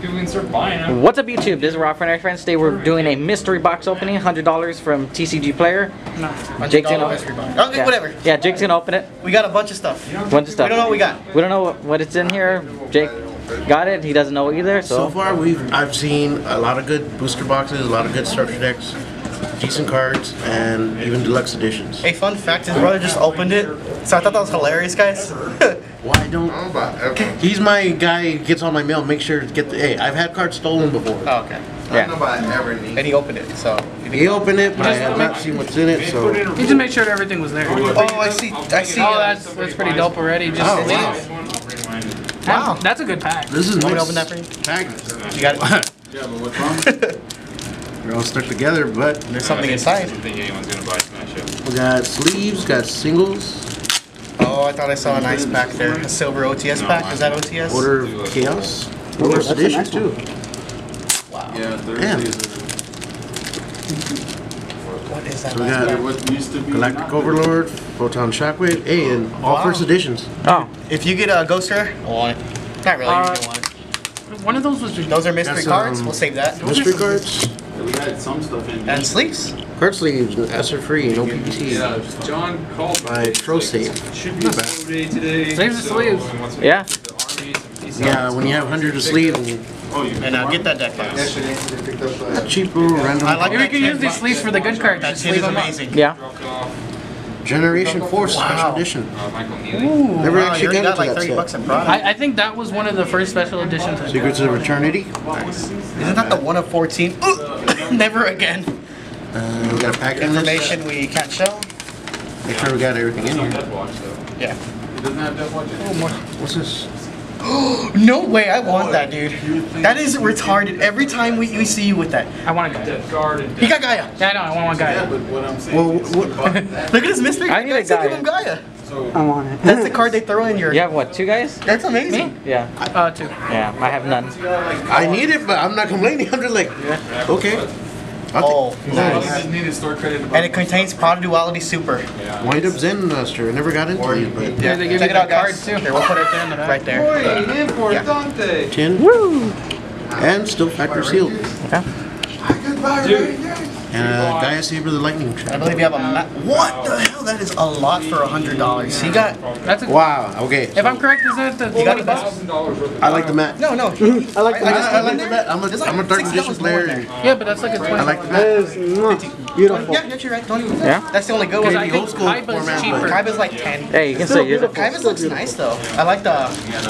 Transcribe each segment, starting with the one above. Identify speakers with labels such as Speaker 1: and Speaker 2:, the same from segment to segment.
Speaker 1: People can start buying them.
Speaker 2: What's up YouTube? This is Rob from Friends. Today we're doing a mystery box opening, $100 from TCG Player. Nah, Jake's gonna
Speaker 3: mystery box. Okay,
Speaker 2: yeah.
Speaker 3: whatever.
Speaker 2: Yeah, Jake's gonna open it.
Speaker 3: We got a bunch of stuff.
Speaker 2: Bunch of stuff.
Speaker 3: We don't know what we got.
Speaker 2: We don't know what, what it's in here. Jake got it. He doesn't know either. So,
Speaker 4: So far, we've I've seen a lot of good booster boxes, a lot of good structure decks, decent cards, and even deluxe editions.
Speaker 3: A fun fact: his brother just opened it, so I thought that was hilarious, guys.
Speaker 4: Why don't? He's my guy. who Gets all my mail. Make sure to get the. Hey, I've had cards stolen before.
Speaker 3: oh, okay.
Speaker 2: yeah.
Speaker 3: And he opened it, so.
Speaker 4: He opened it, but I have not seen what's in it. So
Speaker 5: You just made sure everything was there. Oh,
Speaker 3: Oh, I see. I see. uh,
Speaker 5: that's that's pretty dope already. Just
Speaker 4: Oh,
Speaker 5: leave.
Speaker 4: wow.
Speaker 3: Wow.
Speaker 5: That- That's a good pack.
Speaker 4: this is
Speaker 3: Want me to
Speaker 4: mixed
Speaker 3: open that for you?
Speaker 4: bag.
Speaker 3: You got it. Yeah, but what's wrong?
Speaker 4: They're all stuck together, but
Speaker 3: There's something inside.
Speaker 1: I don't think anyone's gonna buy Smash Up.
Speaker 4: we got sleeves, got singles,
Speaker 3: Oh, I thought I saw a nice pack there. A silver OTS pack. Is that OTS?
Speaker 4: order of chaos, order edition too.
Speaker 3: Wow.
Speaker 6: Yeah,
Speaker 4: Damn.
Speaker 3: What is that?
Speaker 4: So we
Speaker 3: last
Speaker 4: got
Speaker 3: pack?
Speaker 6: What used to be
Speaker 4: Galactic Overlord, Photon Shockwave, hey, and all
Speaker 3: Wow.
Speaker 4: first editions.
Speaker 2: Oh,
Speaker 3: If you get a Ghost Rare, I want it. Not really.
Speaker 5: Uh,
Speaker 3: you don't want it.
Speaker 5: One of those was just
Speaker 3: Those are mystery
Speaker 4: That's,
Speaker 3: cards.
Speaker 4: um,
Speaker 3: We'll save that.
Speaker 4: Mystery cards,
Speaker 6: We had some stuff in.
Speaker 3: And sleeves.
Speaker 4: Card sleeves, acid free, no PPT.
Speaker 1: Yeah, John called.
Speaker 4: By Trosave.
Speaker 1: Should be a slow day today.
Speaker 5: Sleeves are sleeves.
Speaker 1: he
Speaker 2: Yeah.
Speaker 1: the army, some peace
Speaker 4: Yeah, when you have hundreds of sleeves and
Speaker 6: Oh, you
Speaker 3: And uh, get that deck box.
Speaker 4: a cheap little random
Speaker 3: I like
Speaker 5: Maybe we can use these sleeves for the good cards.
Speaker 3: That
Speaker 5: Just leave
Speaker 3: is
Speaker 5: them
Speaker 3: amazing.
Speaker 2: yeah.
Speaker 4: Generation 4
Speaker 3: Wow.
Speaker 4: special edition.
Speaker 1: Uh, Michael Neely.
Speaker 3: Ooh,
Speaker 4: Never
Speaker 3: wow,
Speaker 4: actually
Speaker 3: you
Speaker 4: got
Speaker 3: got
Speaker 4: into
Speaker 3: like
Speaker 4: that
Speaker 3: 30
Speaker 4: set.
Speaker 3: bucks in product.
Speaker 5: I, I think that was one of the first special editions.
Speaker 4: Secrets of Eternity.
Speaker 3: Isn't that the one of 14? Ooh, Never again.
Speaker 4: We got a pack in.
Speaker 3: Information we can't show.
Speaker 4: Make sure we got everything in here.
Speaker 1: Death Watch though.
Speaker 3: Yeah.
Speaker 6: It doesn't have Death Watch in it.
Speaker 4: What's this?
Speaker 3: No way, I want that, dude. That is retarded. Every time we, we see you with that.
Speaker 5: I want a guy.
Speaker 1: Death Guard and
Speaker 3: He got Gaia.
Speaker 5: Yeah, I know. I want one
Speaker 6: Yeah,
Speaker 5: guy.
Speaker 6: but what I'm saying.
Speaker 4: Well, what,
Speaker 3: Look at his mystery.
Speaker 2: I need a
Speaker 3: Guys, look at
Speaker 2: Gaia.
Speaker 3: him Gaia.
Speaker 6: So
Speaker 7: I want it.
Speaker 3: That's the card they throw in your.
Speaker 2: You have what? Two guys?
Speaker 3: That's amazing.
Speaker 2: Yeah.
Speaker 5: Uh, two.
Speaker 2: Yeah. I have none.
Speaker 4: I need it, but I'm not complaining. I'm just like, okay. I'll
Speaker 3: Oh, nice.
Speaker 1: just needed store credit.
Speaker 3: And it contains Prod Duality Super.
Speaker 4: take Wind Up Zen Master. I never got into it, but
Speaker 3: Yeah,
Speaker 5: they give
Speaker 3: check it out,
Speaker 5: the card,
Speaker 3: guys.
Speaker 5: too.
Speaker 3: Here, we'll put it there, right there.
Speaker 1: Importante.
Speaker 4: 10. And still factory sealed.
Speaker 1: Dude,
Speaker 4: And uh, Gaia Saber the Lightning
Speaker 3: I believe you have a map. What the hell? That is a lot for a hundred dollars. He got.
Speaker 5: That's a.
Speaker 4: Wow, okay.
Speaker 5: If I'm correct, is that the
Speaker 3: You got
Speaker 5: one
Speaker 3: a
Speaker 1: thousand dollars
Speaker 4: I like the mat.
Speaker 3: No, no.
Speaker 7: I like the
Speaker 3: I
Speaker 4: I, I like the mat. I'm a,
Speaker 3: There's like
Speaker 4: I'm a third
Speaker 3: $60
Speaker 4: edition player.
Speaker 5: Yeah, but that's like a 20.
Speaker 4: I like the
Speaker 7: That
Speaker 4: mat.
Speaker 7: is mwah, beautiful.
Speaker 3: Yeah, yeah, you're right. Don't even.
Speaker 2: Yeah?
Speaker 3: That's the only good one.
Speaker 4: The old school
Speaker 5: Kaiba's
Speaker 4: format,
Speaker 5: cheaper.
Speaker 4: but-
Speaker 3: Kaiba's like ten.
Speaker 2: Hey, you can
Speaker 7: Still
Speaker 2: say use it.
Speaker 7: beautiful.
Speaker 3: Kaiba's looks nice though. I like the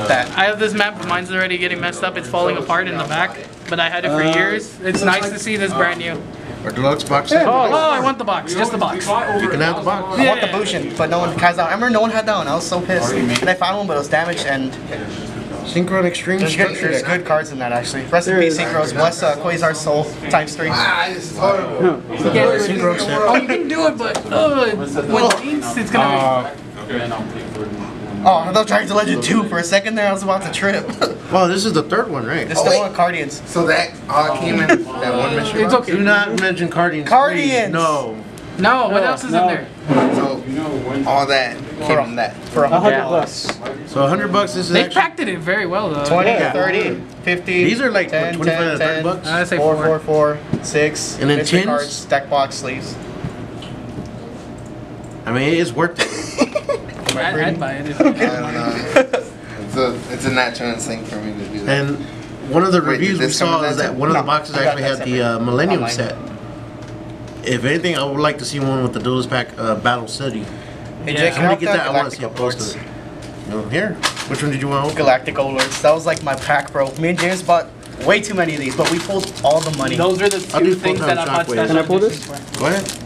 Speaker 3: that.
Speaker 5: I have this map, but mine's already getting messed up. It's falling apart in the back, but I had it for years. It's nice to see this brand new.
Speaker 4: Or deluxe box set.
Speaker 5: Oh, I want the box, just the box.
Speaker 4: You can have the box.
Speaker 3: I want the Bushin, but no one has that. I remember no one had that one. I was so pissed. And I found one, but it was damaged. And
Speaker 4: Synchron Extreme
Speaker 3: there's good, there's good cards in that actually. Rest in
Speaker 7: There
Speaker 3: peace,
Speaker 7: is.
Speaker 3: Synchros. Bless uh, Quasar's soul times three.
Speaker 4: Synchron set.
Speaker 5: Oh, you can do it, but uh, when it it's gonna
Speaker 6: then
Speaker 3: Oh, I thought Dragon's Legend 2 for a second there. I was about to trip.
Speaker 4: Well, this is the third one, right?
Speaker 3: It's the one with Cardians.
Speaker 8: So that all came in that one
Speaker 5: be.
Speaker 8: mystery
Speaker 5: It's
Speaker 8: box?
Speaker 4: Do
Speaker 5: okay.
Speaker 4: not mention Cardians.
Speaker 3: Cardians!
Speaker 4: please. No.
Speaker 5: No, what else is in there?
Speaker 8: So
Speaker 6: You know when?
Speaker 8: all that came in that.
Speaker 3: For a
Speaker 7: A hundred
Speaker 2: Yeah.
Speaker 7: bucks.
Speaker 4: So 100 bucks. This is
Speaker 5: They
Speaker 4: actually.
Speaker 5: packed it very well though.
Speaker 3: 20,
Speaker 4: Yeah.
Speaker 3: 30, 50.
Speaker 4: These are like, what,
Speaker 3: 10,
Speaker 4: 25 to
Speaker 3: 10,
Speaker 4: 30
Speaker 3: 10,
Speaker 4: bucks?
Speaker 5: I say
Speaker 3: 4,
Speaker 5: four.
Speaker 3: 4, 4, 6.
Speaker 4: And then
Speaker 3: mystery
Speaker 4: tins?
Speaker 3: cards, deck box sleeves.
Speaker 4: I mean, it is worth it.
Speaker 5: I, I'd buy it. If,
Speaker 8: I don't know. It's a, it's a natural instinct for me to do that.
Speaker 4: And one of the
Speaker 8: Wait,
Speaker 4: reviews we
Speaker 8: this come in
Speaker 4: saw is that one of the boxes
Speaker 3: we
Speaker 4: actually had the uh. Millennium
Speaker 3: Online.
Speaker 4: set. If anything, I would like to see one with the Duelist Pack uh, Battle City.
Speaker 3: Hey,
Speaker 5: Yeah.
Speaker 3: Jake,
Speaker 4: I'm gonna
Speaker 3: I
Speaker 4: get that. I want to see
Speaker 3: Galactic
Speaker 4: a poster.
Speaker 3: Overlords?
Speaker 4: No, here. Which one did you want? to open?
Speaker 3: Galactic Overlords. That was like my pack, bro. Me and James bought way too many of these, but we pulled all the money.
Speaker 5: those are the two things that I bought
Speaker 4: shockwave.
Speaker 5: special
Speaker 7: Can I pull this?
Speaker 5: editions.
Speaker 4: Go ahead.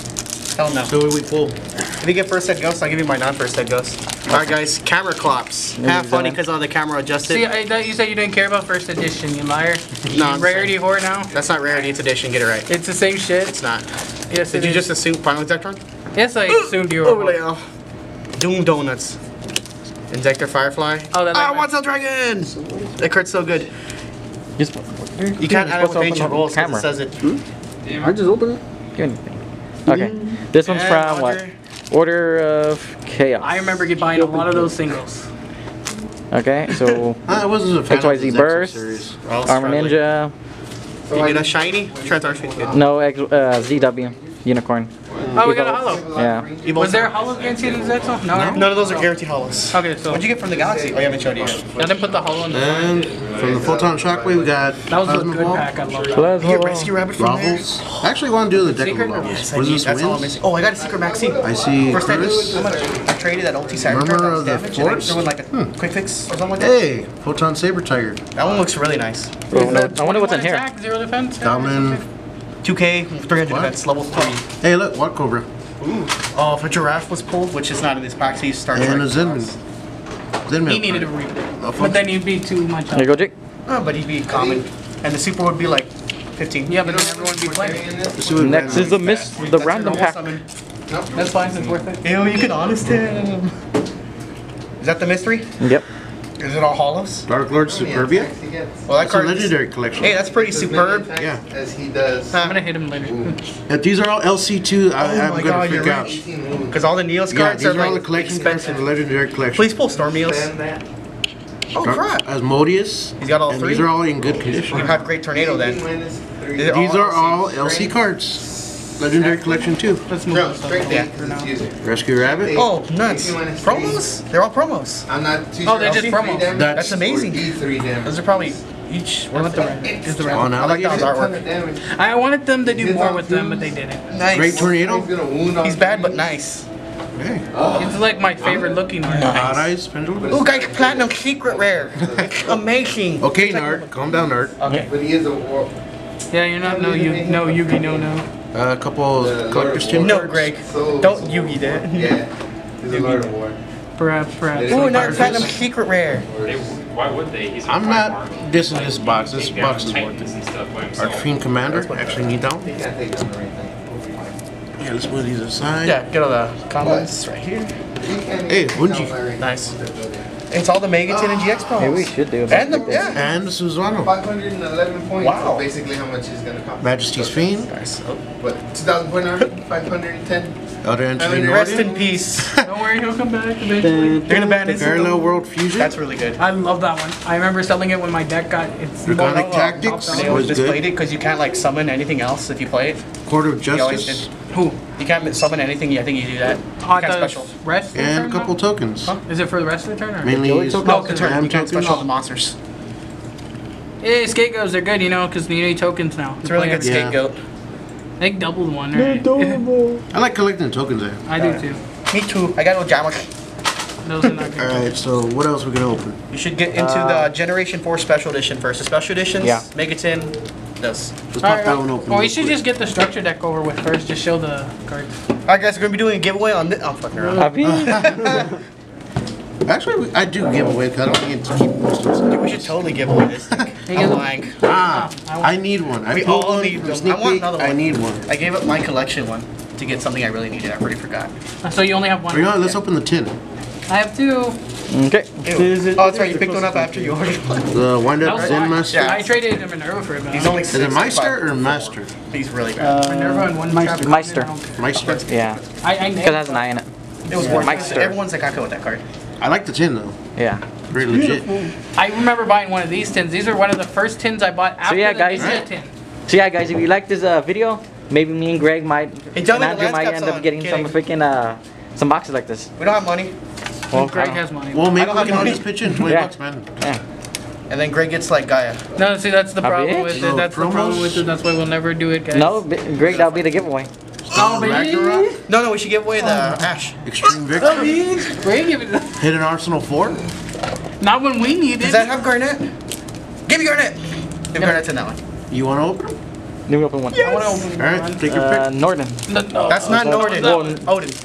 Speaker 3: Hell no.
Speaker 4: So we pull.
Speaker 3: If you get first set ghost, I'll give you my non-first set ghost. Alright guys, camera clops. Half funny because all the camera adjusted.
Speaker 5: See, I thought you said you didn't care about first edition, you liar.
Speaker 3: No, I'm
Speaker 5: Rarity whore now.
Speaker 3: That's not rarity, it's edition, get it right.
Speaker 5: It's the same shit.
Speaker 3: It's not.
Speaker 5: Yes,
Speaker 3: Did
Speaker 5: it
Speaker 3: you
Speaker 5: is.
Speaker 3: just assume Final Dectron?
Speaker 5: Yes, I assumed you were. a whore.
Speaker 3: Doom Donuts. Inzektor Firefly.
Speaker 5: Oh, that
Speaker 3: Ah,
Speaker 5: like
Speaker 3: what's up, Dragon? That card's so good.
Speaker 2: Just,
Speaker 3: You can't add it with
Speaker 2: to
Speaker 3: ancient
Speaker 2: the
Speaker 3: rules 'cause
Speaker 2: camera.
Speaker 3: it says it.
Speaker 7: I just opened it.
Speaker 2: Give anything. Okay. This one's
Speaker 3: And
Speaker 2: from
Speaker 3: Roger.
Speaker 2: what? Order of Chaos.
Speaker 5: I remember get buying a lot of those singles.
Speaker 2: Okay, so
Speaker 4: I wasn't a fan
Speaker 2: XYZ
Speaker 4: the
Speaker 2: Burst,
Speaker 4: series.
Speaker 3: I was
Speaker 2: Armor
Speaker 3: struggling.
Speaker 2: Ninja,
Speaker 3: You get a shiny? Transarch is
Speaker 2: no X, uh, ZW, Unicorn.
Speaker 5: Oh, we got a hollow.
Speaker 2: Yeah.
Speaker 3: Evolve-
Speaker 5: Was there a hollow guaranteed in Zetsu? No.
Speaker 3: None of those are guaranteed hollows.
Speaker 5: Okay, so
Speaker 3: What'd you get from the Galaxy? Oh, you haven't showed it yet.
Speaker 5: I didn't put the hollow in the front.
Speaker 4: And from the Photon Shockwave, we got
Speaker 5: That was a
Speaker 4: Plasma
Speaker 5: good
Speaker 4: Ball,
Speaker 5: pack. I love that.
Speaker 3: You get
Speaker 2: Plasma.
Speaker 3: Rescue Rabbit from there?
Speaker 4: I actually want to do the deck of
Speaker 5: Secret
Speaker 4: Ravels.
Speaker 3: Yes, I
Speaker 4: Was this
Speaker 3: that's all I'm missing. Oh, I got a secret Maxine.
Speaker 4: I see
Speaker 3: First edit.
Speaker 4: Chris.
Speaker 3: How? I traded that ulti cyber
Speaker 4: Murmur
Speaker 3: that
Speaker 4: of the
Speaker 3: damaged and I
Speaker 4: Forest?
Speaker 3: threw in like a
Speaker 4: Hmm.
Speaker 3: quick fix or something like that.
Speaker 4: Hey, Photon Saber Tiger.
Speaker 3: That one looks really nice.
Speaker 2: I wonder what's in here.
Speaker 5: Zero defense.
Speaker 4: Goblin.
Speaker 3: 2k, 300
Speaker 4: What?
Speaker 3: defense, level 3.
Speaker 4: Hey, look, What Cobra. Ooh.
Speaker 3: Uh, oh, if a giraffe was pulled, which is not in this pack, so you start
Speaker 4: And a
Speaker 3: trying-
Speaker 4: Zenman. Zenman.
Speaker 5: He needed a reprint.
Speaker 4: A
Speaker 5: But then you'd be too much
Speaker 2: There you go, Jake.
Speaker 3: Oh, but he'd be common. And the super would be like 15.
Speaker 5: Yeah, but then everyone would be playing.
Speaker 4: Let's see what
Speaker 2: Next is the miss, the
Speaker 3: That's
Speaker 2: random pack.
Speaker 3: normal summon.
Speaker 5: That's fine. It's worth it.
Speaker 3: Ew, you can honest him. Is that the mystery?
Speaker 2: Yep.
Speaker 3: Is it all hollows?
Speaker 4: Dark Lord Superbia.
Speaker 3: Well, that
Speaker 4: That's a
Speaker 3: card.
Speaker 4: legendary collection.
Speaker 3: Hey, that's pretty superb.
Speaker 4: Yeah.
Speaker 8: As he does.
Speaker 5: I'm gonna hit him later.
Speaker 4: If these are all LC2, I,
Speaker 3: Oh
Speaker 4: I'm gonna
Speaker 3: God,
Speaker 4: freak
Speaker 3: you're
Speaker 4: out.
Speaker 3: right.
Speaker 8: 18 moves.
Speaker 3: Because all the Neos
Speaker 4: Yeah,
Speaker 3: cards
Speaker 4: these
Speaker 3: are
Speaker 4: are all the
Speaker 3: like
Speaker 4: collection cards from
Speaker 3: expensive.
Speaker 4: the legendary collection.
Speaker 3: Please pull Storm Neos. Oh crap!
Speaker 4: Asmodeus.
Speaker 3: He's got all
Speaker 4: and
Speaker 3: three?
Speaker 4: These are all in good condition.
Speaker 3: You have Great Tornado then.
Speaker 8: minus.
Speaker 3: These
Speaker 4: These are all
Speaker 8: LC
Speaker 4: LC cards. Legendary collection too.
Speaker 5: Let's move
Speaker 8: No,
Speaker 5: this
Speaker 8: straight
Speaker 5: stuff
Speaker 8: D
Speaker 5: over
Speaker 8: because
Speaker 5: for
Speaker 8: it's
Speaker 5: now.
Speaker 4: Rescue Rabbit.
Speaker 3: Oh, nuts!
Speaker 8: 18 minus three.
Speaker 3: Promos? They're all promos.
Speaker 8: I'm not too
Speaker 5: Oh,
Speaker 8: sure.
Speaker 5: they're just promos.
Speaker 8: damage
Speaker 3: That's amazing.
Speaker 8: D3 damage.
Speaker 3: Those are probably each.
Speaker 5: I want the red. Is the red.
Speaker 4: On
Speaker 3: I like that
Speaker 4: Alligator.
Speaker 3: artwork.
Speaker 5: I wanted them to do more with them, but they didn't.
Speaker 3: Nice.
Speaker 4: Great Tornado.
Speaker 8: He's gonna wound on
Speaker 3: He's bad but nice.
Speaker 4: Hey. Oh.
Speaker 5: It's like my favorite looking one.
Speaker 4: Odd Eyes Pendulum.
Speaker 3: Ooh, guys, Platinum Secret Rare. Amazing.
Speaker 4: Okay, Nard. Calm down, Nard.
Speaker 3: Okay.
Speaker 8: But he is a war.
Speaker 5: Yeah, you're not no you no Yugi no no.
Speaker 4: Uh, a couple collector's tin
Speaker 3: No. Greg.
Speaker 8: So
Speaker 3: Don't Yugi that.
Speaker 8: Yeah. He's a Lord of War.
Speaker 5: Perhaps perhaps.
Speaker 3: Ooh, another Platinum Secret Rare.
Speaker 6: Why would they? He's a
Speaker 4: I'm not
Speaker 6: mark.
Speaker 4: dissing this box. This box is worth
Speaker 6: Titans
Speaker 4: it.
Speaker 6: and stuff by himself.
Speaker 4: Archfiend Commander. Actually need that one.
Speaker 8: He can't down.
Speaker 4: Yeah, let's move these aside.
Speaker 3: Yeah, get all the combos right here.
Speaker 4: Hey,
Speaker 8: even take
Speaker 4: Bungie.
Speaker 3: Nice. It's all the Megaton and GX promos.
Speaker 2: Maybe we should do a
Speaker 3: And the,
Speaker 2: like this.
Speaker 3: yeah.
Speaker 4: And the Susano.
Speaker 8: 511 points
Speaker 3: Wow.
Speaker 8: basically how much he's gonna cost.
Speaker 4: Majesty's Fiend.
Speaker 3: Nice. Oh.
Speaker 8: But 2,000 point armor, 510.
Speaker 4: Elder Entity
Speaker 3: Rest in peace.
Speaker 5: Don't worry, he'll come back eventually.
Speaker 3: They're gonna ban it.
Speaker 4: Parallel World Fusion.
Speaker 3: That's really good.
Speaker 5: I love that one. I remember selling it when my deck got its
Speaker 4: Draconic Tactics
Speaker 5: top
Speaker 3: They
Speaker 5: down.
Speaker 3: always
Speaker 4: was
Speaker 3: displayed
Speaker 4: good.
Speaker 3: it because you can't like summon anything else if you play it.
Speaker 4: Court of Justice.
Speaker 3: Did.
Speaker 5: Who?
Speaker 3: You can't summon anything. I think you do that. You can't special.
Speaker 5: Rest of the
Speaker 4: And a couple
Speaker 5: now?
Speaker 4: tokens.
Speaker 3: Huh?
Speaker 5: Is it for the rest of the turn or?
Speaker 4: Mainly
Speaker 2: Joey
Speaker 4: used
Speaker 2: took
Speaker 3: No,
Speaker 2: Tokens.
Speaker 3: the turn. You can't special the monsters.
Speaker 5: Yeah, skate goes. They're good, you know, because you need tokens now.
Speaker 3: It's a really good
Speaker 4: Yeah.
Speaker 3: scapegoat.
Speaker 5: They doubled one, right?
Speaker 4: I like collecting tokens there.
Speaker 5: I do too.
Speaker 3: Me too. I got no Jamak.
Speaker 5: Those are not good.
Speaker 4: Alright, so what else we gonna open?
Speaker 3: You should get into the uh, Generation 4 Special Edition first. The Special Editions,
Speaker 2: Yeah.
Speaker 3: Megaton, this.
Speaker 4: Let's pop that one open.
Speaker 5: Well, we
Speaker 4: real
Speaker 5: should
Speaker 4: quick.
Speaker 5: just get the structure deck over with first. Just show the cards.
Speaker 3: Alright guys, we're gonna be doing a giveaway on this. I'm fucking around.
Speaker 2: Happy?
Speaker 4: Actually, we- I do give away because I don't get to keep most of
Speaker 3: Dude,
Speaker 4: them.
Speaker 3: we should totally give away this thing. I'm lying.
Speaker 4: Ah, I need one. I
Speaker 3: We
Speaker 4: pulled
Speaker 3: all
Speaker 4: one
Speaker 3: need
Speaker 4: from
Speaker 3: them.
Speaker 4: Sneak
Speaker 3: I want
Speaker 4: Peek.
Speaker 3: another
Speaker 4: I
Speaker 3: one.
Speaker 4: need one.
Speaker 3: I gave up my collection one to get something I really needed. I already forgot.
Speaker 5: So you only have one.
Speaker 4: You know, what, let's open the tin.
Speaker 5: I have two.
Speaker 2: Okay.
Speaker 3: Ew. Oh, that's right. You picked one up after you ordered one.
Speaker 4: The wind up
Speaker 5: was
Speaker 4: Zen. Master.
Speaker 3: Yeah.
Speaker 5: I traded Minerva for it. but
Speaker 3: He's only six
Speaker 4: Is it. Meister or Master?
Speaker 3: He's really bad.
Speaker 5: Minerva and one
Speaker 7: Meister.
Speaker 5: trap-
Speaker 2: Meister.
Speaker 4: Meister.
Speaker 2: Yeah.
Speaker 5: I, I
Speaker 2: Because it has an eye in it.
Speaker 3: it was worth.
Speaker 2: Meister.
Speaker 3: Everyone's like, I with that card.
Speaker 4: I like the tin though.
Speaker 2: Yeah.
Speaker 4: Very legit.
Speaker 5: I remember buying one of these tins. These were one of the first tins I bought after
Speaker 2: yeah,
Speaker 5: the
Speaker 2: guys.
Speaker 5: Ninja tin.
Speaker 2: So yeah, guys, if you like this uh, video, maybe me and Greg might,
Speaker 3: Hey,
Speaker 2: and Andrew might
Speaker 3: cap's
Speaker 2: end up getting
Speaker 3: Kidding.
Speaker 2: some freaking uh, some boxes like this.
Speaker 3: We don't have money.
Speaker 2: Well,
Speaker 5: Greg has money.
Speaker 4: Well, maybe
Speaker 3: don't
Speaker 4: we can all just pitch in 20
Speaker 2: Yeah.
Speaker 4: bucks, man.
Speaker 2: Yeah.
Speaker 3: And then Greg gets like Gaia.
Speaker 5: No, see, that's the
Speaker 2: A
Speaker 5: problem with it.
Speaker 4: No
Speaker 5: That's the problem with it. That's why we'll never do it, guys.
Speaker 2: No, Greg, that'll be the giveaway.
Speaker 5: Oh, baby.
Speaker 4: Ragnarok,
Speaker 3: No, no, we should give away the Ash.
Speaker 4: Extreme Victory,
Speaker 5: Greg, give it-
Speaker 4: Hidden Arsenal 4.
Speaker 5: not when we need
Speaker 3: Does
Speaker 5: it.
Speaker 3: Does that have Garnet? Give me Garnet. Give Garnet to that one.
Speaker 4: You want to open them?
Speaker 2: Let me open one.
Speaker 5: I wanna open
Speaker 4: Alright, take your
Speaker 2: Uh,
Speaker 4: pick.
Speaker 2: Norden.
Speaker 5: No, no.
Speaker 3: That's not
Speaker 2: no,
Speaker 3: Norden.
Speaker 2: no.
Speaker 3: Odin.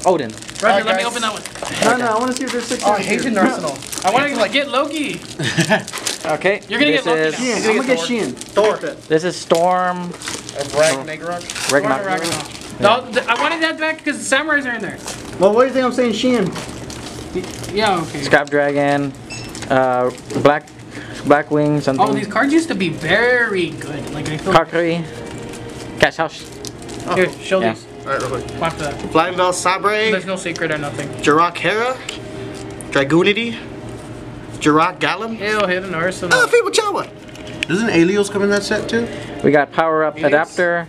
Speaker 2: Odin.
Speaker 5: Roger,
Speaker 3: Alright,
Speaker 5: let me open that one.
Speaker 7: No, no, I want to see if there's six.
Speaker 3: Oh, I hate Hidden Arsenal.
Speaker 5: I want to get Loki.
Speaker 2: Okay.
Speaker 5: You're gonna get Loki.
Speaker 2: is,
Speaker 5: now.
Speaker 7: Sheehan. I'm gonna get Sheehan.
Speaker 3: Thor.
Speaker 2: This is Storm
Speaker 3: Of Ragnarok.
Speaker 2: Ragnarok.
Speaker 5: Ragnarok. No, I wanted that back because the samurais are in there.
Speaker 7: Well, what do you think I'm saying, Sheehan?
Speaker 5: Yeah, okay.
Speaker 2: Scrap Dragon, uh, Black Black Wing, something.
Speaker 5: Oh, these cards used to be very good. Like I feel.
Speaker 2: Kakari, Cash House.
Speaker 5: Here, show
Speaker 2: Yeah.
Speaker 5: these.
Speaker 3: Alright, real quick.
Speaker 5: Watch that.
Speaker 3: Flying Bell Sabre.
Speaker 5: There's no secret or nothing.
Speaker 3: Jirok Hera. Dragoonity. Jirok Gallum.
Speaker 5: Ew, hit an arsenal.
Speaker 3: Oh, Fable Chawa.
Speaker 4: Doesn't Alios come in that set too?
Speaker 2: We got power up adapter,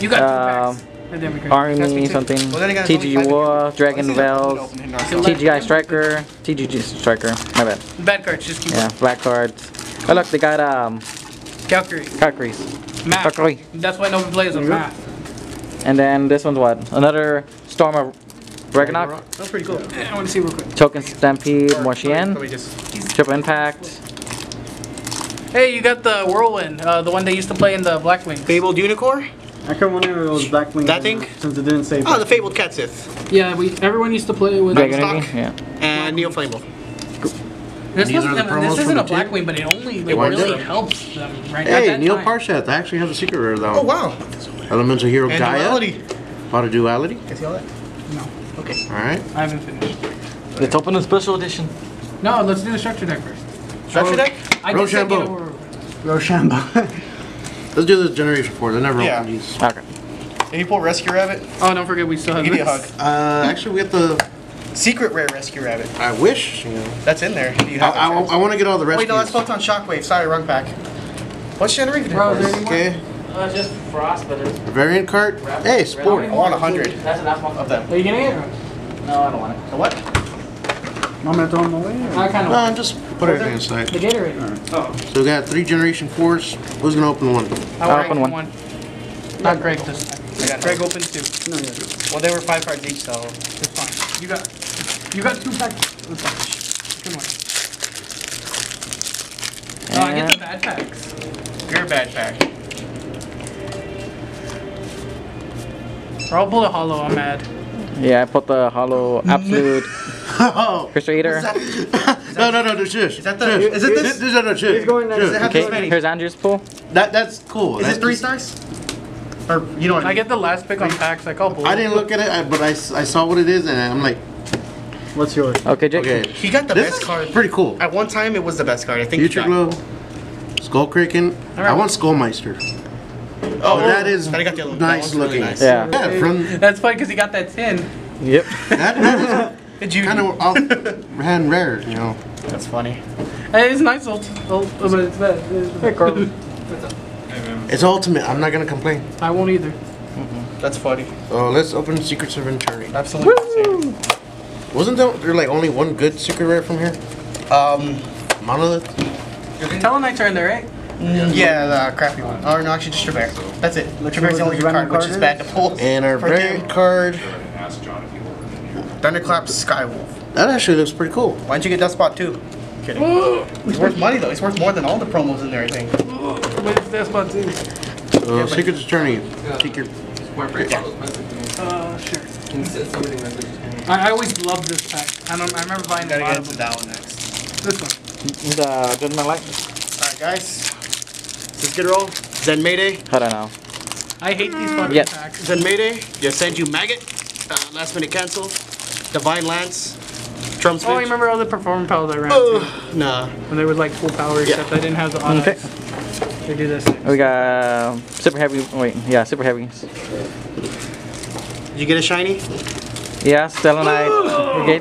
Speaker 5: You got
Speaker 2: um,
Speaker 5: two packs. Damn, you're great. That's me
Speaker 2: army something,
Speaker 3: Well, then again, it's only
Speaker 2: TG War, Dragon
Speaker 3: Let's see that
Speaker 2: Vels,
Speaker 3: open in our-
Speaker 2: TGI Striker, TGG Striker. My bad.
Speaker 5: Bad cards, just keep
Speaker 2: Yeah, black cards. Oh look, they got um
Speaker 5: Calculating.
Speaker 2: Valkyries.
Speaker 5: Math.
Speaker 2: Valkyrie.
Speaker 5: That's why nobody plays with math.
Speaker 2: And then this one's what? Another Storm of Ragnarok.
Speaker 3: That's pretty cool.
Speaker 5: I want to see real quick.
Speaker 2: Token Stampede,
Speaker 3: Let
Speaker 2: Morshien. Triple Impact.
Speaker 5: Hey, you got the Whirlwind, uh, the one they used to play in the Blackwing.
Speaker 3: Fabled Unicorn.
Speaker 7: I couldn't wonder if it was Blackwing.
Speaker 3: That thing?
Speaker 7: Since it didn't say.
Speaker 3: Oh, the Fabled Cat Sith.
Speaker 5: Yeah, we everyone used to play with.
Speaker 2: Dragon
Speaker 3: stock.
Speaker 2: Yeah.
Speaker 3: And Neo Flamebolt.
Speaker 5: This,
Speaker 4: These are the
Speaker 5: I mean, this isn't
Speaker 4: from
Speaker 5: a
Speaker 4: the team?
Speaker 5: Blackwing, but it only it really helps them right at
Speaker 4: Hey,
Speaker 5: that
Speaker 4: Neil
Speaker 5: time.
Speaker 4: Parshat. I actually have a secret rare though.
Speaker 3: Oh wow.
Speaker 4: Elemental Hero
Speaker 3: And
Speaker 4: Gaia.
Speaker 3: duality.
Speaker 4: Pot of Duality.
Speaker 3: Can you see all that?
Speaker 5: No,
Speaker 3: Okay.
Speaker 4: Alright.
Speaker 5: I haven't finished.
Speaker 2: Let's open a special edition.
Speaker 5: No, let's do the structure deck first.
Speaker 3: Structure deck.
Speaker 5: I can say
Speaker 4: Rochambeau.
Speaker 5: over.
Speaker 7: Rochambeau.
Speaker 4: Let's do the Generation 4. They never
Speaker 3: Yeah.
Speaker 4: opened these.
Speaker 2: Okay.
Speaker 3: If you pull Rescue Rabbit,
Speaker 5: Oh, don't forget we still have
Speaker 3: give you a hug.
Speaker 4: Uh, actually, we have the.
Speaker 3: Secret rare Rescue Rabbit.
Speaker 4: I wish, you know.
Speaker 3: That's in there. If you
Speaker 4: I,
Speaker 3: have
Speaker 4: I,
Speaker 3: a
Speaker 4: want to get all the
Speaker 3: Wait,
Speaker 4: rescues.
Speaker 3: no, that's Photon Shockwave. Sorry, wrong pack. What's Generation
Speaker 5: Bro,
Speaker 3: for?
Speaker 5: is there any more?
Speaker 4: Okay.
Speaker 2: Uh, just frost, but it's.
Speaker 4: Variant card. Hey, Sport.
Speaker 3: I want a hundred
Speaker 2: That's enough one.
Speaker 3: of them.
Speaker 5: Are you getting it?
Speaker 2: No, I don't want it.
Speaker 3: The what?
Speaker 7: I'm gonna throw them away.
Speaker 5: I kind
Speaker 4: No,
Speaker 5: of.
Speaker 4: just put everything inside.
Speaker 5: The Gatorade. Oh.
Speaker 4: So we got three Generation 4s. Who's going to open one?
Speaker 5: I'll
Speaker 2: I'll
Speaker 5: open
Speaker 2: open
Speaker 5: one.
Speaker 2: one.
Speaker 5: Not Greg this time.
Speaker 3: I got
Speaker 5: Greg opened two.
Speaker 7: No, yeah.
Speaker 3: Well, they were five cards each, so.
Speaker 5: It's fine. You got. You got two packs. That's fine. Good one. No, I get the bad packs.
Speaker 3: You're a bad pack.
Speaker 5: Or I'll pull a hollow. I'm mad.
Speaker 2: Yeah, I put the hollow absolute
Speaker 4: Oh!
Speaker 2: Crusader.
Speaker 4: no, no, no, no, shush. Is
Speaker 3: that the- is it this?
Speaker 4: No, no, shush.
Speaker 7: He's going
Speaker 4: shush.
Speaker 3: Does it
Speaker 2: Okay,
Speaker 3: many?
Speaker 2: here's Andrew's pool.
Speaker 4: That, that's cool.
Speaker 3: Is
Speaker 4: That's
Speaker 3: it three stars? Or, you know what
Speaker 5: I get the last pick on packs. I call bull.
Speaker 4: I didn't look at it, but I- but I, s- I saw what it is, and I'm like,
Speaker 7: What's yours?
Speaker 2: Okay, Jake.
Speaker 4: okay.
Speaker 3: He got the
Speaker 4: This
Speaker 3: best
Speaker 4: is
Speaker 3: card.
Speaker 4: pretty cool.
Speaker 3: At one time, it was the best card. I think. he
Speaker 4: Future
Speaker 3: got-
Speaker 4: Glow, Skull Kraken. I
Speaker 5: Alright.
Speaker 4: want Skullmeister.
Speaker 3: Oh,
Speaker 4: that oh, is
Speaker 3: I got the other
Speaker 4: nice
Speaker 3: That one's really
Speaker 4: looking.
Speaker 3: nice.
Speaker 2: Yeah.
Speaker 4: Yeah, from
Speaker 5: That's funny because he got that tin.
Speaker 2: Yep.
Speaker 4: that, that
Speaker 3: Did you?
Speaker 4: kind of offhand rare, you know.
Speaker 3: That's funny.
Speaker 5: Hey, it's nice, old, old, oh, but it's bad. Hey, Carl.
Speaker 4: It's ultimate. I'm not gonna complain.
Speaker 5: I won't either.
Speaker 3: That's funny.
Speaker 4: So let's open Secrets of Eternity.
Speaker 3: Absolutely.
Speaker 4: Wasn't there, there like only one good secret rare from here?
Speaker 3: Um.
Speaker 4: Monolith.
Speaker 5: Telenites are in there, right?
Speaker 3: Yeah, the crappy one. Or no, actually, just Trevere. That's it. Trevere's the only good card, which is bad to pull.
Speaker 4: And our
Speaker 3: for
Speaker 4: variant card.
Speaker 6: Ask John if.
Speaker 3: Thunderclap Skywolf.
Speaker 4: That actually looks pretty cool.
Speaker 3: Why don't you get Dustspot too? Kidding. He's worth money though. He's worth more than all the promos in there. I think.
Speaker 5: But it's that spot too.
Speaker 4: So Secrets of Eternity. Take your.
Speaker 1: My friend Carlos messaged me.
Speaker 5: Uh, sure.
Speaker 1: He said somebody messaged me.
Speaker 5: I, I always loved this pack. I don't. I remember buying a
Speaker 3: Gotta
Speaker 5: lot
Speaker 3: get
Speaker 5: of
Speaker 3: into that one next.
Speaker 5: This one.
Speaker 2: The Judgment Light.
Speaker 3: Alright, guys. Let's get a roll. Zen Mayday.
Speaker 2: I don't know.
Speaker 5: I hate these fucking
Speaker 2: Yes.
Speaker 5: packs.
Speaker 3: Zen Mayday. Just send you Maggot. Uh, last minute cancel. Divine Lance. Trump
Speaker 5: Oh, you remember all the performance pals I ran too?
Speaker 3: Ugh, nah.
Speaker 5: When they was like full power, except I didn't have the auto.
Speaker 2: Okay.
Speaker 5: They do this.
Speaker 2: We got um, super heavy. Wait, yeah, super heavy.
Speaker 3: Did you get a shiny?
Speaker 2: Yeah, Stellanite. Knight. Okay.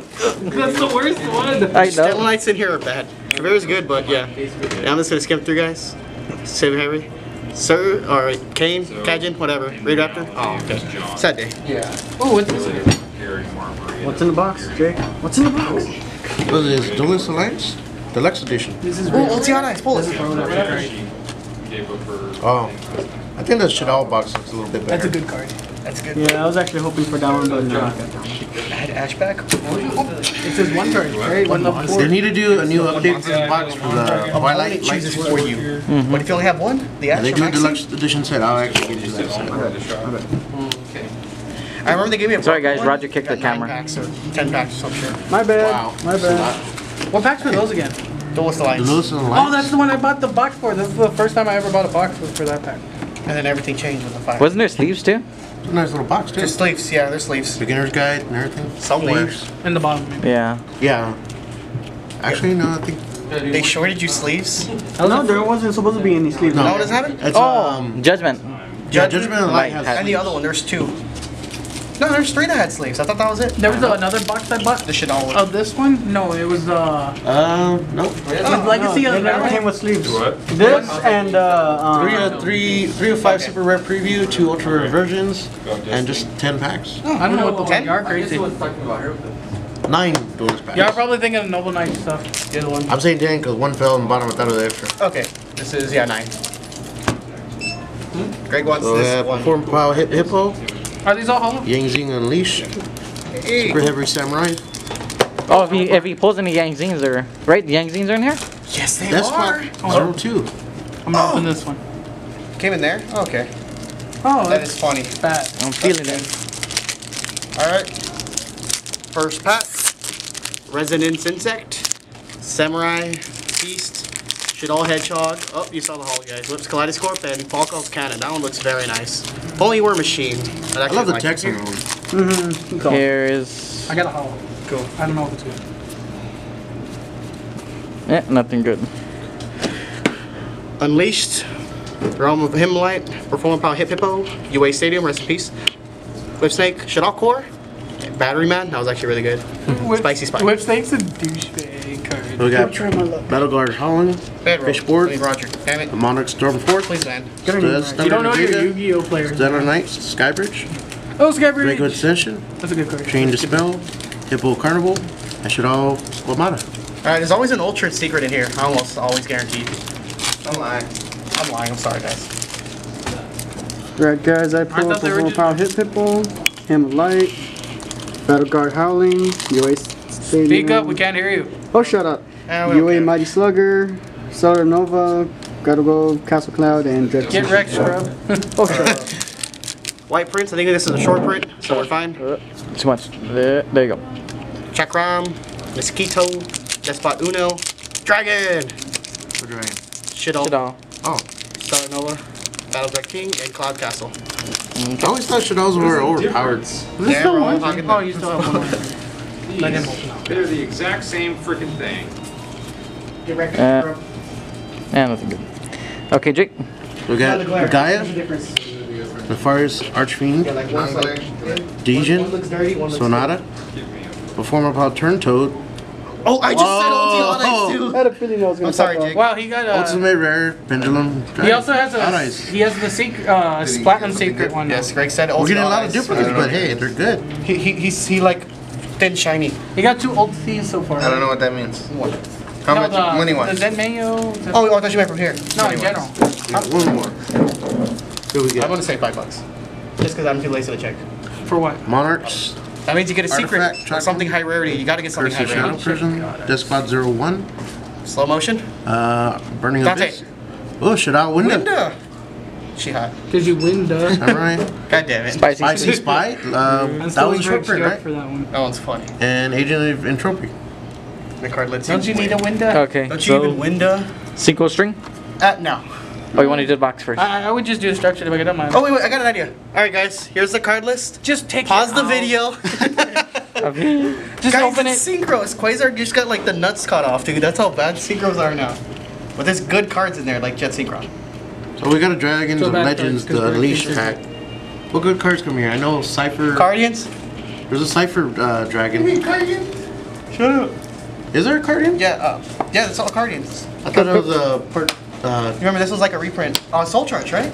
Speaker 5: That's the worst one.
Speaker 2: I know.
Speaker 3: Knights in here are bad. Trevere's good, but yeah. yeah. I'm just gonna skim through, guys. Save Harry. Sir, or Kane, Kajin, whatever. Raid Raptor. Oh, okay. Sad day. Yeah.
Speaker 5: Oh, what's this?
Speaker 7: What's in the box, Jake? What's in the box?
Speaker 4: What is this? Duelist Alliance? Deluxe Edition.
Speaker 5: This is
Speaker 3: Oh,
Speaker 5: real.
Speaker 3: LTI, pull it.
Speaker 6: She gave up her.
Speaker 4: Oh. I think that shit all box looks a little bit better.
Speaker 5: That's a good card.
Speaker 3: That's good.
Speaker 7: Yeah, I was actually hoping for that one, but no.
Speaker 3: Add Ashback.
Speaker 5: It says one card, right? One level four.
Speaker 4: They need to do a new update to this box for the Twilight
Speaker 3: It
Speaker 4: Lights.
Speaker 3: chooses for you. Mm-hmm. But if you only have one, the Ash
Speaker 4: They
Speaker 3: or
Speaker 4: do a deluxe edition set. I'll actually give you that set.
Speaker 3: I remember they gave me a
Speaker 2: Sorry, guys,
Speaker 3: one.
Speaker 2: Roger kicked the
Speaker 3: nine
Speaker 2: camera.
Speaker 3: Packs or ten packs or some shit.
Speaker 7: My bad.
Speaker 4: Wow.
Speaker 7: My bad.
Speaker 5: What packs were those again?
Speaker 3: Duelist Alliance.
Speaker 4: Duelist
Speaker 5: Oh,
Speaker 4: Alliance.
Speaker 5: that's the one I bought the box for. This is the first time I ever bought a box for that pack.
Speaker 3: And then everything changed with the five.
Speaker 2: Wasn't there sleeves too?
Speaker 4: It's a nice little box too.
Speaker 3: Just sleeves, yeah, they're sleeves.
Speaker 4: Beginner's guide and everything.
Speaker 3: Somewhere.
Speaker 4: Sleeves.
Speaker 5: In the bottom. Maybe.
Speaker 2: Yeah.
Speaker 4: Yeah. Actually, no, I think.
Speaker 3: They shorted you sleeves?
Speaker 7: No, there wasn't supposed to be any sleeves.
Speaker 4: No.
Speaker 3: No, what does happen?
Speaker 4: It's,
Speaker 2: Oh,
Speaker 4: um,
Speaker 2: Judgment.
Speaker 4: yeah, Judgment of the Light
Speaker 2: Light
Speaker 4: has.
Speaker 3: And the other one, there's two. No, there's three that had sleeves. I thought that was it.
Speaker 5: There was another box I bought.
Speaker 3: This shit all.
Speaker 5: Oh, this one? No, it was uh,
Speaker 4: Uh, nope.
Speaker 5: with Legacy
Speaker 7: No,
Speaker 5: of
Speaker 7: they never came with sleeves.
Speaker 6: What?
Speaker 7: This and uh,
Speaker 4: Three,
Speaker 7: um,
Speaker 4: uh, three, three of five super rare preview, two ultra rare versions, and just ten packs.
Speaker 5: I don't know what the
Speaker 3: Ten?
Speaker 5: fuck you are crazy.
Speaker 1: he was talking about her.
Speaker 4: Nine bonus packs.
Speaker 5: Y'all probably thinking of Noble Knight stuff. The other one.
Speaker 4: I'm saying ten because one fell on the bottom. I thought of the extra.
Speaker 3: Okay, this is yeah nine. Greg wants
Speaker 4: So
Speaker 3: this
Speaker 4: have
Speaker 3: one.
Speaker 4: Performapal Hip Hippo,
Speaker 5: Are these all hollow?
Speaker 4: Yang Zing Unleashed,
Speaker 3: Hey.
Speaker 4: Super Heavy Samurai,
Speaker 2: Oh, if he if he pulls any Yang Zings are right. The Yang Zings are in here.
Speaker 3: Yes, they
Speaker 4: Despot
Speaker 3: are.
Speaker 4: Zero Two.
Speaker 5: I'm gonna open oh. this one.
Speaker 3: Came in there. Oh, okay,
Speaker 5: Oh,
Speaker 3: that
Speaker 5: that's
Speaker 3: funny.
Speaker 5: bad.
Speaker 2: I'm feeling it.
Speaker 3: All right. First pack. Resonance Insect. Samurai. Beast. Shaddoll Hedgehog. Oh, you saw the haul, guys. Lips Kaleidoscope and Falco's Cannon. That one looks very nice. If only you were Machine. I'd
Speaker 4: I love the
Speaker 3: like
Speaker 4: text
Speaker 3: it.
Speaker 4: on those.
Speaker 2: Here is
Speaker 5: I got a hollow.
Speaker 3: Cool.
Speaker 5: I don't know if it's good.
Speaker 2: eh, nothing good.
Speaker 3: Unleashed. Realm of Himlight. Performapal Hip Hippo. UA Stadium. Rest in peace. Whip Snake. Shaddoll Core. Battery Man. That was actually really good. Spicy Spike.
Speaker 5: Whip Snake's a douchebag card.
Speaker 4: We got Battle Guard Howling,
Speaker 3: Bad roll.
Speaker 4: Fishboard.
Speaker 3: Please, Roger. Damn it.
Speaker 4: the Monarch Stormforth,
Speaker 3: Please, man.
Speaker 4: the
Speaker 5: You don't know your Yu-Gi-Oh players.
Speaker 4: Stellar Knights, Skybridge,
Speaker 5: Oh, Scabbard.
Speaker 4: Draco Ascension,
Speaker 5: That's a good card.
Speaker 4: Chain Dispel, Hippo Carnival, and Shaddoll Wamata.
Speaker 3: Alright, there's always an ultra secret in here. Almost always guaranteed.
Speaker 8: I'm lying.
Speaker 3: I'm lying. I'm sorry, guys.
Speaker 7: right guys, I
Speaker 5: I
Speaker 7: pulled
Speaker 5: thought
Speaker 7: up
Speaker 5: they
Speaker 7: a
Speaker 5: were
Speaker 7: Power Hit Pitbull, Him of Light, Battle Guard Howling, UA Stadium.
Speaker 5: Speak up, we can't hear you.
Speaker 7: Oh, shut up.
Speaker 3: We don't
Speaker 7: UA
Speaker 3: care.
Speaker 7: Mighty Slugger, Solar Nova, Gotta Go, Castle Cloud, and Dread.
Speaker 5: Get wrecked, scrub.
Speaker 7: Oh, shut up.
Speaker 3: White prints. I think this is a short print, so we're fine.
Speaker 2: Uh, Too much. There, there you go.
Speaker 3: Chakram, Mosquito, Despot Uno, Dragon, Shidol,
Speaker 2: Shaddoll.
Speaker 4: Oh,
Speaker 3: Star Nova, Battle Dread King, and Cloud Castle.
Speaker 4: I always thought Shaddolls were overpowered.
Speaker 3: Yeah, we're all talking
Speaker 5: Oh, you still have one more. Let him.
Speaker 6: They're the exact same freaking thing.
Speaker 5: Get
Speaker 2: Uh. Yeah, nothing good. Okay, Jake.
Speaker 4: We got Gaia,
Speaker 5: difference.
Speaker 4: Nefarious Archfiend, Dejin, Sonata, Performapal Turn Toad,
Speaker 3: Oh, I just
Speaker 4: Oh.
Speaker 3: said Ulti on ice too.
Speaker 7: I had a feeling I was gonna
Speaker 3: I'm sorry, Jake.
Speaker 5: Wow, he got a.
Speaker 4: Ultimate Rare, Pendulum.
Speaker 5: He also has
Speaker 4: Odd
Speaker 5: a.
Speaker 4: Eyes.
Speaker 5: He has the secret, uh, platinum secret one. now.
Speaker 3: Yes, Greg said Ulti
Speaker 4: We're getting a lot of duplicates, but hey, they're good.
Speaker 3: He, he, he's, he like, thin shiny.
Speaker 5: He got two old thieves so far.
Speaker 8: I don't know what that means. What? How
Speaker 5: no,
Speaker 8: much
Speaker 5: the,
Speaker 8: money
Speaker 5: The
Speaker 8: wise?
Speaker 5: Zen Mayo. the-
Speaker 3: Oh, I thought you meant from here.
Speaker 5: no, in general.
Speaker 4: Yeah, one more. Here we
Speaker 3: I'm gonna say five bucks. Just because I'm too lazy to check.
Speaker 5: For what?
Speaker 4: Monarchs,
Speaker 3: That means you get a secret
Speaker 4: Artifact,
Speaker 3: or something high rarity. You gotta get something
Speaker 4: Curse
Speaker 3: high
Speaker 4: Shadow
Speaker 3: rarity.
Speaker 4: Prison, Despot Zero One,
Speaker 3: Slow motion.
Speaker 4: uh, Burning
Speaker 3: Dante.
Speaker 4: Abyss. Oh, Shaddoll Window.
Speaker 3: Linda. She hot.
Speaker 5: Because you win, duh.
Speaker 4: Samurai,
Speaker 3: God damn it.
Speaker 2: Spicy.
Speaker 4: Spicy Spy. Uh,
Speaker 5: And
Speaker 4: that
Speaker 5: still
Speaker 4: was a short print, right?
Speaker 5: for that one.
Speaker 3: That one's funny.
Speaker 4: And Agent of Entropy.
Speaker 3: The card lets you.
Speaker 5: Don't you
Speaker 3: win.
Speaker 5: need a window?
Speaker 2: Okay,
Speaker 3: Don't you
Speaker 2: so
Speaker 3: even Winda?
Speaker 2: synchro string.
Speaker 3: Uh, no.
Speaker 2: Oh, you want to do the box first?
Speaker 5: I, I would just do the structure if I could have mine.
Speaker 3: Oh wait, wait, I got an idea. All right, guys, here's the card list.
Speaker 5: just take
Speaker 3: Pause
Speaker 5: it
Speaker 3: the
Speaker 5: out.
Speaker 3: video.
Speaker 2: Okay.
Speaker 5: Just
Speaker 3: guys,
Speaker 5: open it.
Speaker 3: it's synchros. Quasar just got like the nuts cut off, dude. That's how bad synchros are now. But there's good cards in there, like Jet Synchro.
Speaker 4: So we got a Dragons
Speaker 5: So
Speaker 4: of Legends, the
Speaker 5: we're
Speaker 4: Unleashed pack. What good cards come here? I know Cypher.
Speaker 3: Guardians.
Speaker 4: There's a Cypher uh, Dragon.
Speaker 3: Shut up.
Speaker 4: Is there a Guardian?
Speaker 3: Yeah, uh, yeah, it's all Guardians.
Speaker 4: I thought it was a part. Uh,
Speaker 3: Remember, this was like a reprint. Uh, Soul Charge, right?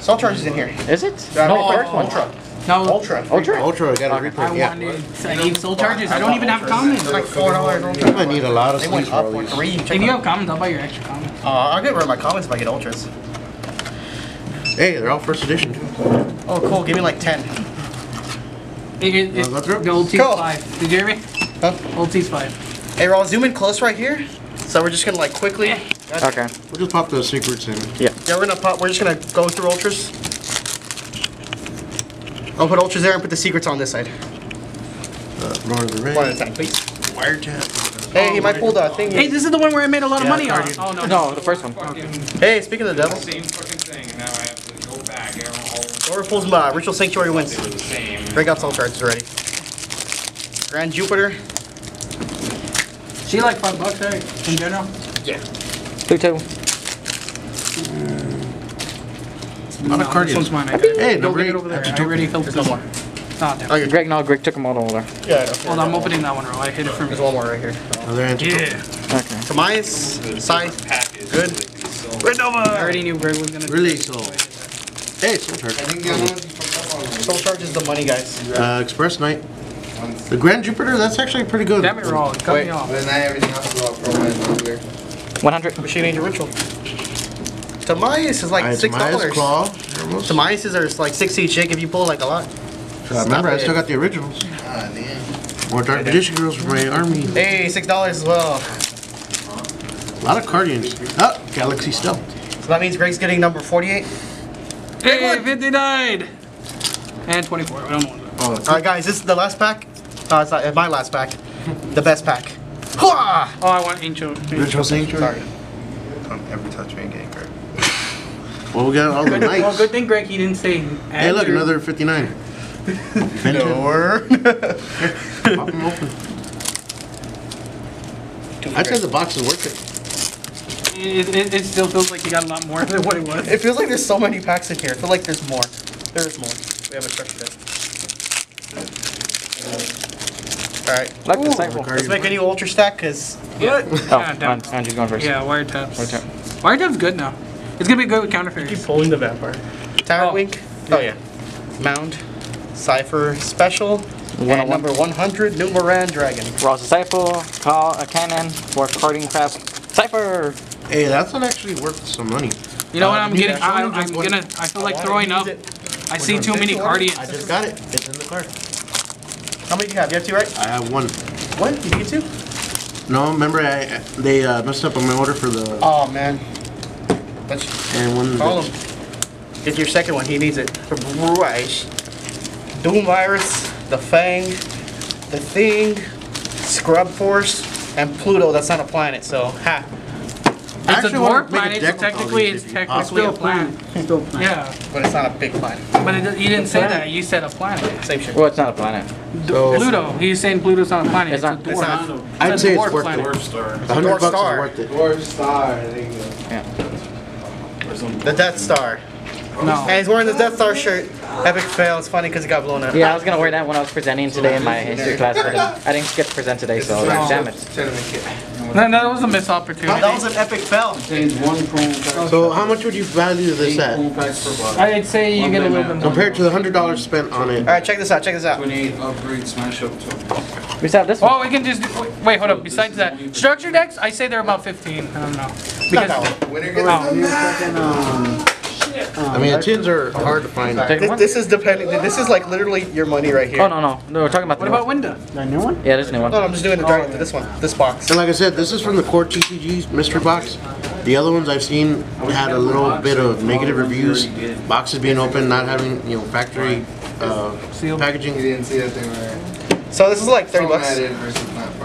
Speaker 3: Soul Charge is in here.
Speaker 2: Is it?
Speaker 3: Uh,
Speaker 2: No, first one.
Speaker 3: Ultra.
Speaker 5: No,
Speaker 3: Ultra.
Speaker 2: Ultra.
Speaker 4: Ultra, I got a
Speaker 5: I
Speaker 4: reprint. Yeah.
Speaker 5: wanted. I need soul charges. I don't even have commons.
Speaker 3: It's like four dollars.
Speaker 4: I might need a lot of
Speaker 3: They went up
Speaker 4: all
Speaker 3: or
Speaker 4: these.
Speaker 3: three.
Speaker 5: If you have commons, I'll buy your extra commons.
Speaker 3: out. Uh, I'll get rid of my comments if I get ultras.
Speaker 4: Hey, they're all first edition.
Speaker 3: Oh, cool. Give me like ten.
Speaker 5: It, it, it,
Speaker 4: go through?
Speaker 5: the old T's
Speaker 3: Cool.
Speaker 5: five. Did you hear me?
Speaker 3: Huh?
Speaker 5: Old T's five.
Speaker 3: Hey, Raw, zoom in close right here. So we're just gonna like quickly.
Speaker 2: Okay.
Speaker 4: We'll just pop those secrets in.
Speaker 3: Yeah, Yeah, we're gonna pop. We're just gonna go through ultras. I'll put ultras there and put the secrets on this side.
Speaker 4: Uh, Lord of the Rings.
Speaker 3: One at a time, please.
Speaker 4: Wiretap.
Speaker 3: Hey, he might pull the thing.
Speaker 5: Hey, this is the one where I made a lot of
Speaker 3: Yeah,
Speaker 5: money on. Oh no.
Speaker 2: No, the first one.
Speaker 6: Fucking
Speaker 3: Hey, speaking of the devil,
Speaker 6: same fucking thing, and now I have to go back. I don't know.
Speaker 3: whoever pulls uh, Ritual Sanctuary wins.
Speaker 6: They were.
Speaker 3: Break out soul charges already. Grand Jupiter.
Speaker 5: She like five bucks, right? In general.
Speaker 2: Two, two.
Speaker 4: Not a
Speaker 5: No,
Speaker 4: Guardian.
Speaker 5: This one's mine. I got it.
Speaker 4: Hey,
Speaker 5: Go
Speaker 4: number
Speaker 5: get
Speaker 4: eight.
Speaker 5: it over there.
Speaker 4: That's a
Speaker 5: I
Speaker 4: token.
Speaker 5: already filled
Speaker 3: There's
Speaker 5: this
Speaker 3: no
Speaker 5: one.
Speaker 3: more.
Speaker 5: Damn.
Speaker 3: You're
Speaker 2: Greg, no, Greg took them all over. There.
Speaker 3: Yeah, I know.
Speaker 5: Hold on, I'm opening that one, bro. I hit it for me.
Speaker 3: There's one more right here.
Speaker 4: Another antique.
Speaker 5: Yeah.
Speaker 2: Okay.
Speaker 3: Tobias, Scythe,
Speaker 6: Package.
Speaker 3: Good. Red
Speaker 5: I
Speaker 3: Nova.
Speaker 5: already knew Greg was gonna.
Speaker 4: Really? So, hey, it's
Speaker 8: I think the other ones you fucked up on.
Speaker 3: Soul Charge is the money, guys.
Speaker 4: uh, Express Night. The Grand Jupiter, that's actually pretty good.
Speaker 5: Damn it, Raw. Cut me off.
Speaker 8: But not everything else is all pro man weird.
Speaker 2: 100.
Speaker 3: Machine Angel Ritual. Tobias is like
Speaker 4: Alright,
Speaker 3: six
Speaker 4: Tamaya's
Speaker 3: dollars.
Speaker 4: Claw. Almost.
Speaker 3: Tobias are like six each shake if you pull like a lot.
Speaker 4: Uh, remember, I still got the originals.
Speaker 8: Ah, damn.
Speaker 4: More Dark Magician Girls for my army.
Speaker 3: Hey, six dollars as well.
Speaker 4: A lot of Guardians. Oh, Galaxy Stealth.
Speaker 3: So that means Greg's getting number 48.
Speaker 5: Hey, 59! And 24. I don't know
Speaker 4: Oh,
Speaker 3: Alright guys, this is the last pack. Uh, it's not, uh, my last pack. The best pack. Hwah!
Speaker 5: Oh, I want Ancient.
Speaker 4: Ritual Sanctuary.
Speaker 3: Sorry.
Speaker 8: Don't ever touch me again, Greg.
Speaker 4: Well, we got all the
Speaker 5: Good, well, good thing Greg he didn't say.
Speaker 4: Hey, look,
Speaker 5: Andrew.
Speaker 4: another 59. Vengeance.
Speaker 3: Lower.
Speaker 4: Pop them open. I'd say the box is worth it.
Speaker 5: It, it, it still feels like you got a lot more than what it was.
Speaker 3: It feels like there's so many packs in here. I feel like there's more. There's more. We haven't a structure there. Alright.
Speaker 2: Like the cycle.
Speaker 3: Let's make a new ultra stack because
Speaker 5: Yeah.
Speaker 2: Oh,
Speaker 5: God damn.
Speaker 2: An- Andrew's going first.
Speaker 5: Yeah, wiretaps.
Speaker 2: Wiretap.
Speaker 5: Wiretap's good now. It's gonna be good with counter
Speaker 3: keep pulling the vampire. Tower
Speaker 5: Oh.
Speaker 3: Wink. Oh yeah. Mound. Cypher Special. And number 100, Numeron Dragon.
Speaker 2: Ross Disciple, Call a Cannon, for Carding Craft, Cypher!
Speaker 4: Hey, that's not actually worth some money.
Speaker 5: You know what
Speaker 3: Uh,
Speaker 5: I'm getting? I,
Speaker 3: that
Speaker 5: I'm gonna. I feel like throwing up. I see too many Guardians.
Speaker 4: I just got it. It's in the card.
Speaker 3: How many do you have? You have two, right?
Speaker 4: I have one.
Speaker 3: One? You get two?
Speaker 4: No, remember I they uh, messed up on my order for the
Speaker 3: Oh man. Let's
Speaker 4: and one.
Speaker 3: call him. Get your second one. He needs it. Right. Doom Virus, the Fang, the Thing, Scrub Force, and Pluto. That's not a planet, so ha.
Speaker 5: It's a
Speaker 4: actually wanna
Speaker 5: dwarf
Speaker 4: make a
Speaker 5: planet, so technically it's
Speaker 4: if you
Speaker 5: technically a planet.
Speaker 7: Still fine.
Speaker 5: Yeah,
Speaker 3: But it's not a big planet.
Speaker 5: but it, you didn't say that. You said a planet.
Speaker 3: Same shit.
Speaker 2: Well, it's not a planet.
Speaker 5: D- Pluto. He's saying Pluto's not a planet.
Speaker 2: It's
Speaker 5: It's,
Speaker 2: not-
Speaker 5: a
Speaker 3: it's
Speaker 5: dwarf.
Speaker 3: not.
Speaker 4: I'd
Speaker 5: It's a
Speaker 4: say it's
Speaker 5: dwarf
Speaker 4: worth
Speaker 5: planet.
Speaker 4: it.
Speaker 6: Dwarf star.
Speaker 4: The hundred
Speaker 3: North
Speaker 4: bucks
Speaker 3: Star.
Speaker 4: is worth it.
Speaker 1: Dwarf Star. There you go.
Speaker 2: Yeah.
Speaker 3: The Death Star.
Speaker 5: No.
Speaker 3: And he's wearing the Death Star shirt. Epic fail. It's funny because it got blown up.
Speaker 2: Yeah, I was gonna wear that when I was presenting today in my history class, but I didn't get to present today, so damn it.
Speaker 1: Tournament kit.
Speaker 5: No, that was a missed opportunity.
Speaker 3: That was an epic fail.
Speaker 7: Change one promo pack.
Speaker 4: So how much would you value this at
Speaker 7: Promo packs per box.
Speaker 5: I'd say you get a little bit more.
Speaker 4: compared to the hundred dollars spent on it?
Speaker 3: All right, check this out. Check this out.
Speaker 6: 28 upgrade smash up.
Speaker 2: We still have this one.
Speaker 5: Oh, we can just wait, wait. Hold up. Besides that, structure decks, I say they're about 15. I don't know. Because
Speaker 3: that.
Speaker 8: Winner gets
Speaker 5: Oh.
Speaker 7: New fucking, um,
Speaker 4: I mean, the tins are hard to find.
Speaker 2: Take
Speaker 3: This,
Speaker 2: one?
Speaker 3: this is depending. This is like literally your money right here.
Speaker 2: Oh no no no, we're talking about the
Speaker 5: what about
Speaker 2: one.
Speaker 5: Winda?
Speaker 7: that new one?
Speaker 2: Yeah, this is a new one.
Speaker 3: No, no, I'm just doing the dragon. This one. This box.
Speaker 4: And like I said, this is from the core TCG's mystery box. The other ones I've seen had a little bit of negative reviews. Boxes being open, not having you know factory uh,
Speaker 5: Sealed.
Speaker 8: You
Speaker 4: packaging.
Speaker 8: didn't see that thing right.
Speaker 3: So this is like 30 bucks.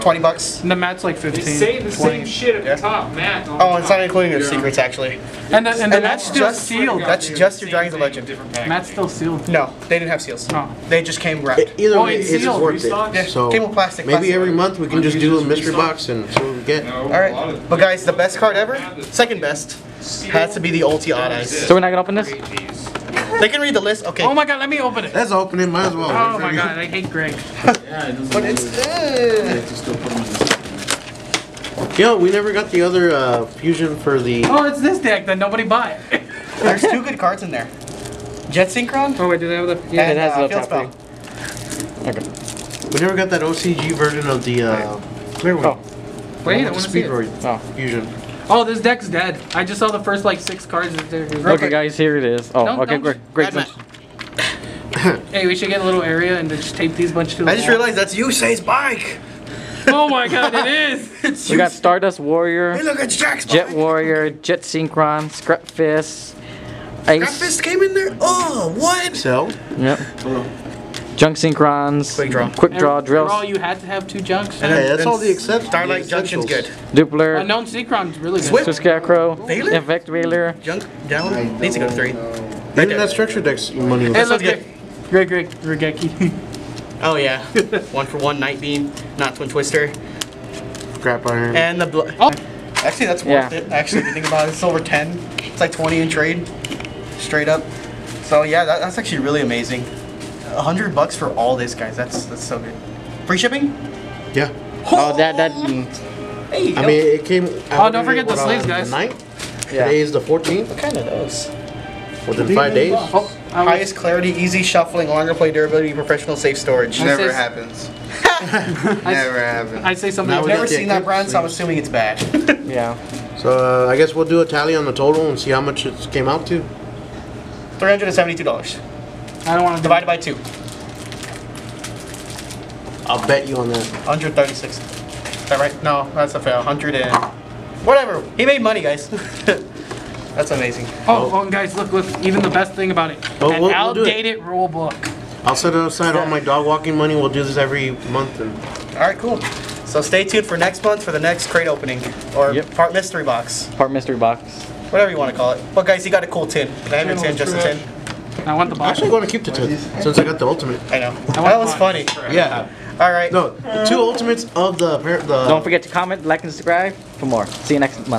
Speaker 8: Formatted versus not
Speaker 3: 20 bucks.
Speaker 5: And the mat's like 15.
Speaker 6: They say the
Speaker 5: 20.
Speaker 6: same shit at
Speaker 3: Yeah.
Speaker 6: the top, Matt. on
Speaker 3: Oh,
Speaker 6: the
Speaker 3: it's not including your secrets actually.
Speaker 5: And, the, and, the
Speaker 3: And
Speaker 5: mat's
Speaker 3: that's
Speaker 5: still
Speaker 3: just
Speaker 5: sealed.
Speaker 3: That's just your Dragon's of Legend.
Speaker 6: Different pack.
Speaker 5: Mat's still sealed.
Speaker 3: No, they didn't have seals.
Speaker 5: Oh.
Speaker 3: They just came wrapped.
Speaker 4: Either
Speaker 5: Oh,
Speaker 4: way,
Speaker 5: it's
Speaker 4: it's
Speaker 5: sealed,
Speaker 4: worth
Speaker 6: restock?
Speaker 3: Yeah,
Speaker 4: it. So
Speaker 3: came with plastic,
Speaker 4: maybe
Speaker 3: plastic.
Speaker 4: every month we can just do a mystery box and see what we get.
Speaker 6: No,
Speaker 3: All
Speaker 6: a lot
Speaker 3: right,
Speaker 6: of
Speaker 3: but guys, the best card ever, second best, has to be the Ulti Odd Eyes.
Speaker 2: So we're not gonna open this?
Speaker 6: AGs.
Speaker 3: They can read the list. Okay.
Speaker 5: Oh my god, let me open it.
Speaker 4: Let's open it. Might as well.
Speaker 5: Oh my god, I hate Greg.
Speaker 7: Yeah, it doesn't.
Speaker 3: But it's
Speaker 7: to still put them in the
Speaker 4: Yo, we never got the other uh, fusion for the.
Speaker 5: Oh, it's this deck that nobody bought.
Speaker 3: there's two good cards in there. Jet Synchron
Speaker 5: oh wait, do they have the?
Speaker 2: Yeah,
Speaker 3: and
Speaker 2: it has
Speaker 3: uh,
Speaker 2: a
Speaker 3: Field
Speaker 2: little
Speaker 3: Spell.
Speaker 2: top Okay.
Speaker 4: We never got that OCG version of the uh, clear one.
Speaker 2: Oh.
Speaker 5: Wait, I want to see it.
Speaker 4: Speedroid
Speaker 2: Oh.
Speaker 4: fusion.
Speaker 5: Oh, this deck's dead. I just saw the first like six cards. That there.
Speaker 3: Real
Speaker 2: Okay,
Speaker 3: quick.
Speaker 2: guys, here it is. Oh,
Speaker 5: Don't-
Speaker 2: okay,
Speaker 5: don't-
Speaker 2: Greg. Greg.
Speaker 3: Bad
Speaker 5: Hey, we should get a little area and just tape these bunch to the
Speaker 3: I just
Speaker 5: wall.
Speaker 3: realized that's Yusei's bike.
Speaker 5: Oh my god, it is!
Speaker 2: We got Stardust Warrior,
Speaker 3: Hey, look, it's Jack's
Speaker 2: Jet
Speaker 3: bike.
Speaker 2: Warrior, Jet Synchron, Scrap Fist, Ace.
Speaker 3: Fist came in there. Oh, what?
Speaker 4: So,
Speaker 2: Yep. Junk Synchrons.
Speaker 3: Quick draw.
Speaker 2: Quick draw
Speaker 5: For all
Speaker 2: drills.
Speaker 5: you had to have two junks.
Speaker 3: And
Speaker 4: hey, that's
Speaker 3: then
Speaker 4: all the except
Speaker 3: Starlight
Speaker 4: the
Speaker 3: Junction's
Speaker 4: essentials.
Speaker 3: good.
Speaker 2: Doubler.
Speaker 5: Unknown Synchron's really good.
Speaker 3: Swift.
Speaker 2: Swift Scarecrow.
Speaker 3: Veiler?
Speaker 2: Effect Veiler.
Speaker 3: Junk down. Needs to go to three.
Speaker 4: Even
Speaker 3: there.
Speaker 4: that structure deck's money.
Speaker 5: Hey,
Speaker 3: This
Speaker 5: look,
Speaker 3: one's
Speaker 5: Greg, Greg, Greg, Regeki.
Speaker 3: Oh yeah, one for one Night Beam, not Twin Twister,
Speaker 4: Scrap iron.
Speaker 3: and the. Bl-
Speaker 5: Oh.
Speaker 3: Actually, that's
Speaker 2: Yeah.
Speaker 3: worth it. Actually, if you think about it, it's over ten. It's like twenty in trade, straight up. So yeah, that, that's actually really amazing. A hundred bucks for all this, guys. That's that's so good. Free shipping?
Speaker 4: Yeah.
Speaker 2: Oh, that that. mm,
Speaker 3: Hey,
Speaker 4: I
Speaker 3: go.
Speaker 4: mean, it came.
Speaker 5: Oh, don't forget the sleeves, guys.
Speaker 4: The 9th.
Speaker 2: Yeah.
Speaker 4: Today is the 14th.
Speaker 2: What Kind of those.
Speaker 4: Within five days.
Speaker 5: Oh,
Speaker 3: highest clarity, easy shuffling, longer play durability, professional safe storage.
Speaker 5: I
Speaker 8: Never happens. Never happens.
Speaker 5: I'd say something.
Speaker 4: Now
Speaker 3: I've never seen that
Speaker 4: eclipse
Speaker 3: brand, so I'm assuming it's bad.
Speaker 2: Yeah.
Speaker 4: So uh, I guess we'll do a tally on the total and see how much it came out to.
Speaker 3: Three hundred and seventy-two dollars
Speaker 5: I don't want to
Speaker 3: divided by two.
Speaker 4: I'll bet you on that.
Speaker 3: Hundred thirty-six. Is that right? No, that's a fail. Hundred and whatever. He made money, guys. that's amazing.
Speaker 5: Oh, oh, and guys, look, look. Even the best thing about it,
Speaker 4: Oh,
Speaker 5: an
Speaker 4: we'll- we'll do it.
Speaker 5: outdated rule book.
Speaker 4: I'll set aside all my dog walking money. We'll do this every month. And
Speaker 3: All right, cool. So stay tuned for next month for the next crate opening or
Speaker 2: Yep.
Speaker 3: part mystery box,
Speaker 2: Part mystery box.
Speaker 3: whatever you want to call it. But guys, he got a cool tin. Can I have your tin? Just a tin.
Speaker 5: I want the
Speaker 4: I'm
Speaker 5: box.
Speaker 4: actually going to keep the two since I got the ultimate.
Speaker 3: I know.
Speaker 5: want
Speaker 3: That was
Speaker 5: mine.
Speaker 3: funny.
Speaker 4: Yeah.
Speaker 3: All right.
Speaker 4: No, the two ultimates of the par- the.
Speaker 2: Don't forget to comment, like, and subscribe for more. See you next month.